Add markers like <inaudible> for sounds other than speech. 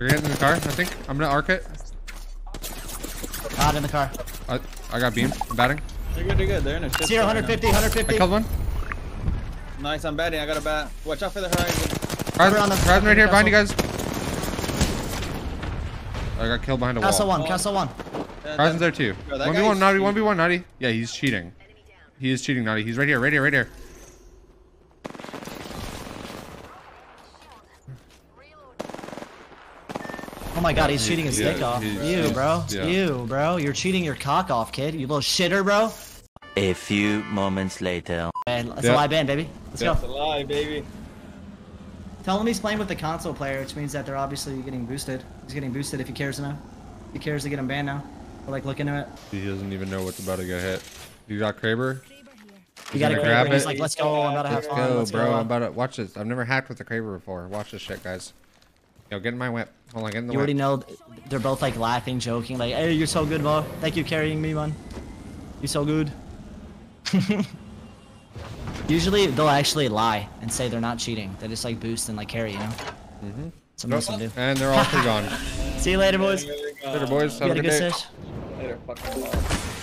You're getting in the car, I think. I'm gonna arc it. Not in the car. I, I got beam. I'm batting. They're good, they're good. They're in a shit. Zero, spot right 150, I 150. killed one. Nice, I'm batting. I got a bat. Watch out for the horizon. Horizon, on the horizon right here behind you guys. I got killed behind a Castle wall. one, castle one. Yeah, Horizon's there too. Bro, 1v1 Naughty, 1v1 Naughty. Yeah, he's cheating. He is cheating, Naughty. He's right here, right here, right here. Oh my god, he's cheating his Yeah, dick off. he's- You, he's- bro. yeah. You, bro. You're cheating your cock off, kid. You little shitter, bro. A few moments later. Man, it's Yeah. a live band, baby. Let's Yeah. It's a lie, baby. Tell him he's playing with the console player, which means that they're obviously getting boosted. He's getting boosted if he cares now. He cares to get him banned now. Or like look into it. He doesn't even know what's about to get hit. You got Kraber? You gotta gonna grab grab it. He's like, let's go. I'm about to have Let's fun. go, let's bro. go. I'm about to watch this. I've never hacked with a Kraber before. Watch this shit, guys. Yo, get in my whip. Hold on, get in the You already know they're both like laughing, joking, like, "Hey, you're so good, bro. Thank you carrying me, man. You're so good." <laughs> Usually they'll actually lie and say they're not cheating. They just like boost and like carry, you know. Mm-hmm. So most of them do. And they're all <laughs> three gone. See you later, boys. There we go. Later, boys. Have had a a good good day. sesh. Later, fucking.